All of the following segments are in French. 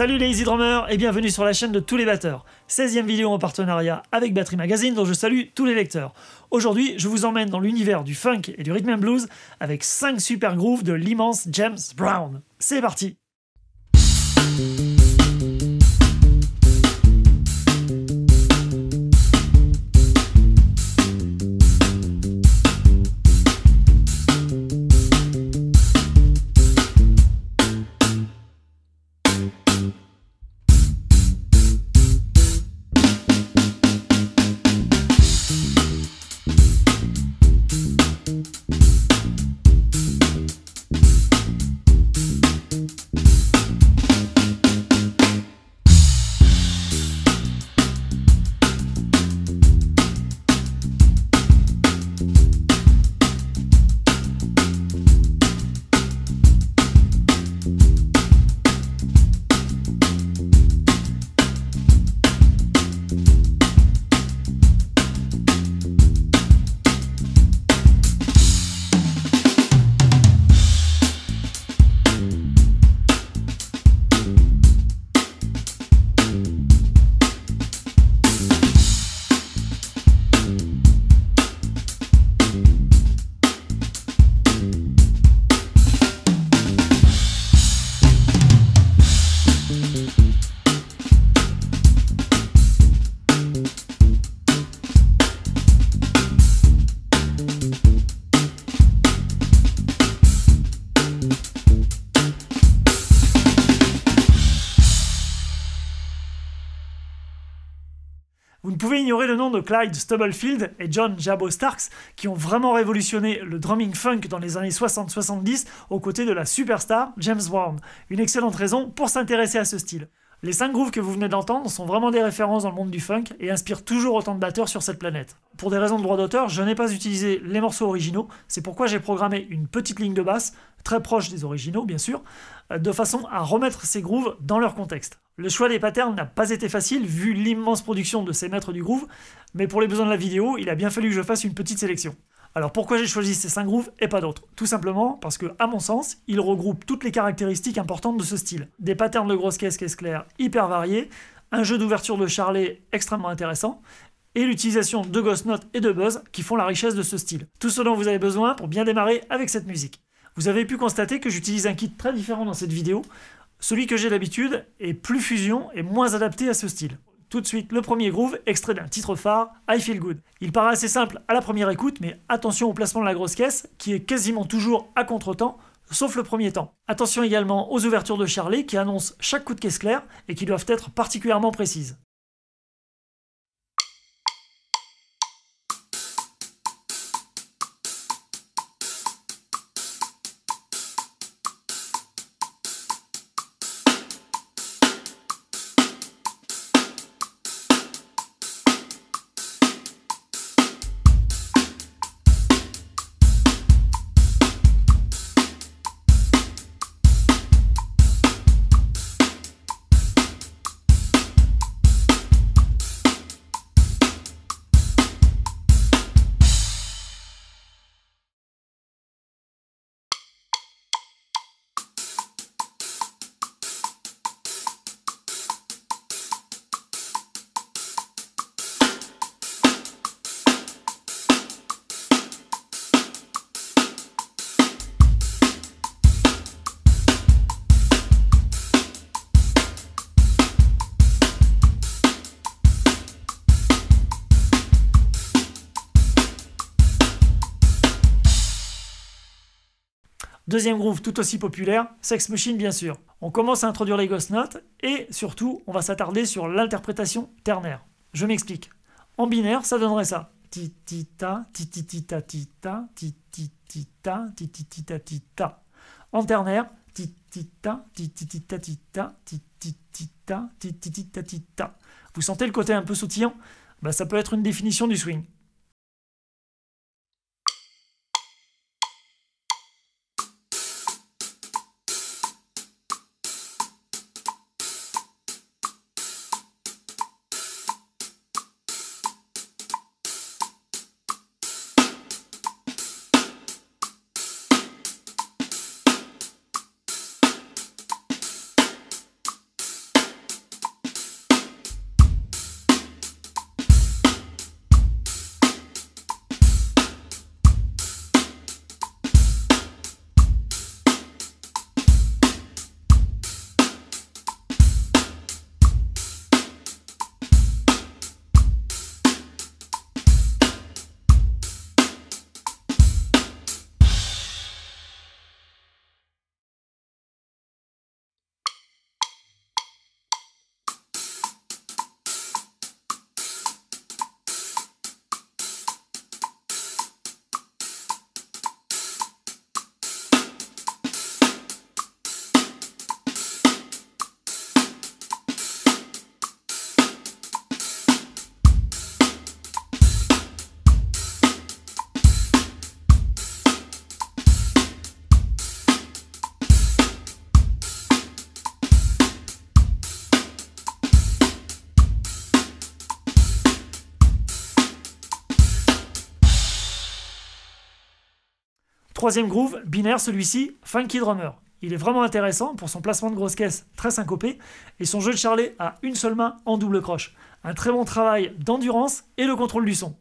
Salut les Easy Drummers et bienvenue sur la chaîne de tous les batteurs. 16ème vidéo en partenariat avec Battery Magazine dont je salue tous les lecteurs. Aujourd'hui, je vous emmène dans l'univers du funk et du rhythm and blues avec 5 super grooves de l'immense James Brown. C'est parti pouvez ignorer le nom de Clyde Stubblefield et John Jabo Starks, qui ont vraiment révolutionné le drumming funk dans les années 60-70 aux côtés de la superstar James Brown. Une excellente raison pour s'intéresser à ce style. Les 5 grooves que vous venez d'entendre sont vraiment des références dans le monde du funk et inspirent toujours autant de batteurs sur cette planète. Pour des raisons de droit d'auteur, je n'ai pas utilisé les morceaux originaux, c'est pourquoi j'ai programmé une petite ligne de basse, très proche des originaux bien sûr, de façon à remettre ces grooves dans leur contexte. Le choix des patterns n'a pas été facile vu l'immense production de ces maîtres du groove, mais pour les besoins de la vidéo, il a bien fallu que je fasse une petite sélection. Alors pourquoi j'ai choisi ces 5 grooves et pas d'autres? Tout simplement parce que, à mon sens, ils regroupent toutes les caractéristiques importantes de ce style. Des patterns de grosse caisse caisse claire hyper variés, un jeu d'ouverture de charlet extrêmement intéressant, et l'utilisation de ghost notes et de buzz qui font la richesse de ce style. Tout ce dont vous avez besoin pour bien démarrer avec cette musique. Vous avez pu constater que j'utilise un kit très différent dans cette vidéo, celui que j'ai d'habitude est plus fusion et moins adapté à ce style. Tout de suite, le premier groove, extrait d'un titre phare, I Feel Good. Il paraît assez simple à la première écoute, mais attention au placement de la grosse caisse, qui est quasiment toujours à contre-temps, sauf le premier temps. Attention également aux ouvertures de charlet qui annoncent chaque coup de caisse claire et qui doivent être particulièrement précises. Deuxième groove tout aussi populaire, Sex Machine bien sûr. On commence à introduire les ghost notes et surtout on va s'attarder sur l'interprétation ternaire. Je m'explique. En binaire, ça donnerait ça. Ti ti ta ti ti ti ta ti ta ti ti ti ta ti ti ti ta ti ta. En ternaire, ti ti ta ti ti ti ta ti ta ti ti ti ta ti ti ti ta ti ta. Vous sentez le côté un peu sautillant bah, Ça peut être une définition du swing. Troisième groove, binaire celui-ci, Funky Drummer. Il est vraiment intéressant pour son placement de grosse caisse très syncopé et son jeu de charlet à une seule main en double croche. Un très bon travail d'endurance et de contrôle du son.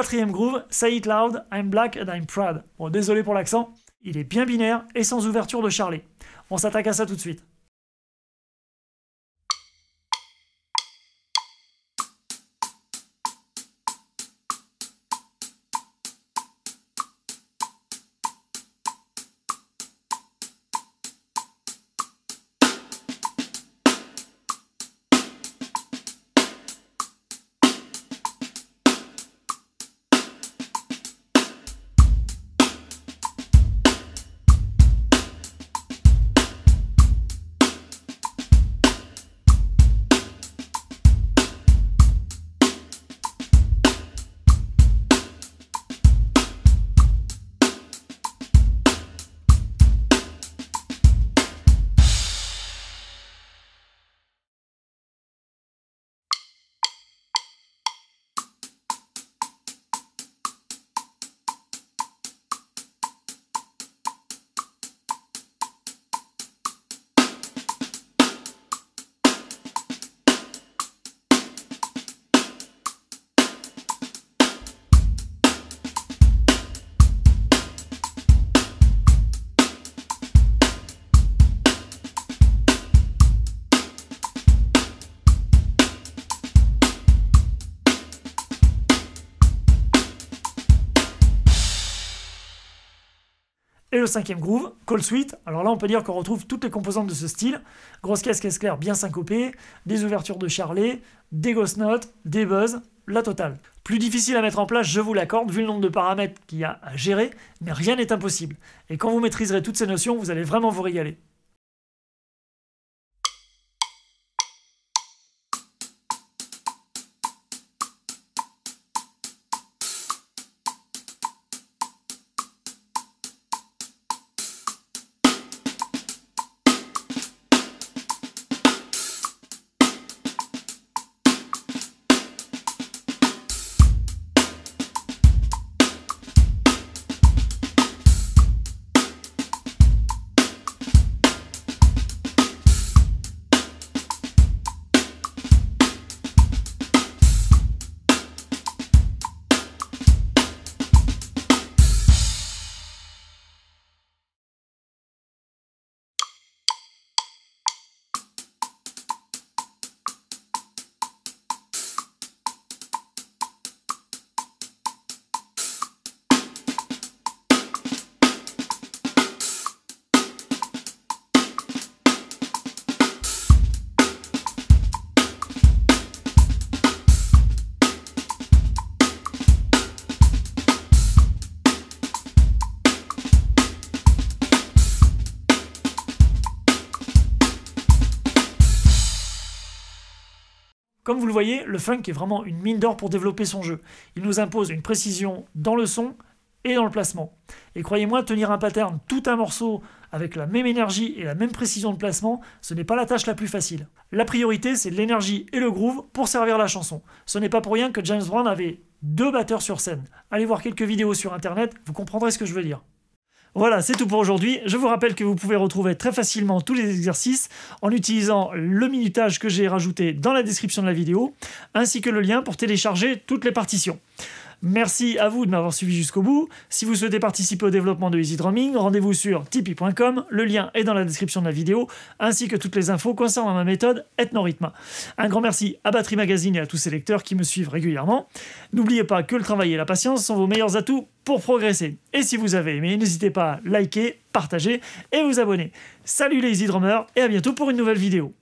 Quatrième groove, Say It Loud, I'm Black and I'm Proud. Bon, désolé pour l'accent, il est bien binaire et sans ouverture de charlet. On s'attaque à ça tout de suite. Et le cinquième groove, Call Suite. Alors là, on peut dire qu'on retrouve toutes les composantes de ce style. Grosse caisse, caisse claire bien syncopée, des ouvertures de charlet, des ghost notes, des buzz, la totale. Plus difficile à mettre en place, je vous l'accorde, vu le nombre de paramètres qu'il y a à gérer, mais rien n'est impossible. Et quand vous maîtriserez toutes ces notions, vous allez vraiment vous régaler. Le voyez, le funk est vraiment une mine d'or pour développer son jeu. Il nous impose une précision dans le son et dans le placement. Et croyez-moi, tenir un pattern tout un morceau avec la même énergie et la même précision de placement, ce n'est pas la tâche la plus facile. La priorité, c'est l'énergie et le groove pour servir la chanson. Ce n'est pas pour rien que James Brown avait deux batteurs sur scène. Allez voir quelques vidéos sur internet, vous comprendrez ce que je veux dire. Voilà, c'est tout pour aujourd'hui. Je vous rappelle que vous pouvez retrouver très facilement tous les exercices en utilisant le minutage que j'ai rajouté dans la description de la vidéo, ainsi que le lien pour télécharger toutes les partitions. Merci à vous de m'avoir suivi jusqu'au bout. Si vous souhaitez participer au développement de Easy Drumming, rendez-vous sur tipeee.com. Le lien est dans la description de la vidéo, ainsi que toutes les infos concernant ma méthode Ethnorhythme. Un grand merci à Battery Magazine et à tous ces lecteurs qui me suivent régulièrement. N'oubliez pas que le travail et la patience sont vos meilleurs atouts pour progresser. Et si vous avez aimé, n'hésitez pas à liker, partager et vous abonner. Salut les Easy Drummers et à bientôt pour une nouvelle vidéo.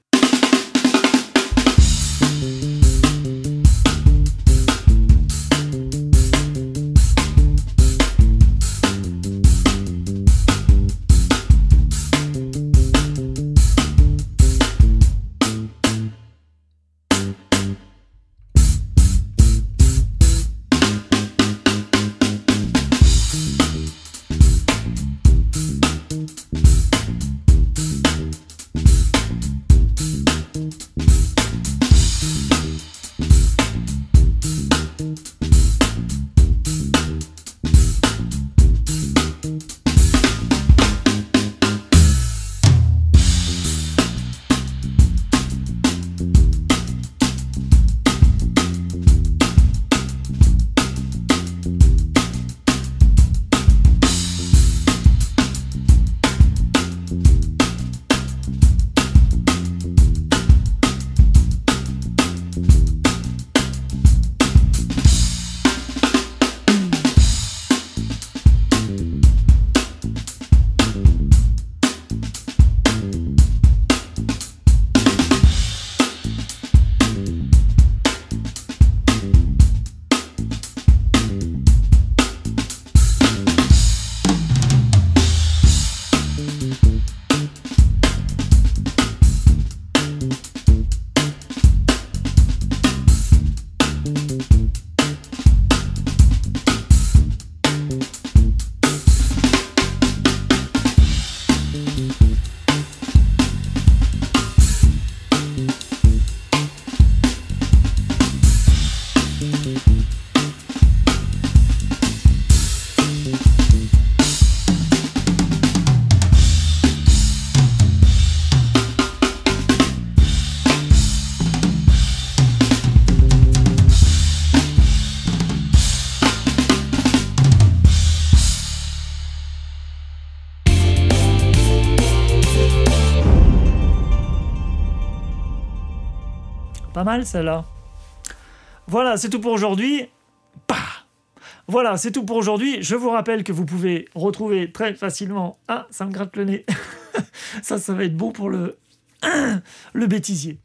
Mal celle-là. Voilà, c'est tout pour aujourd'hui. Voilà, c'est tout pour aujourd'hui. Je vous rappelle que vous pouvez retrouver très facilement. Ah, ça me gratte le nez. ça, ça va être bon pour le, le bêtisier.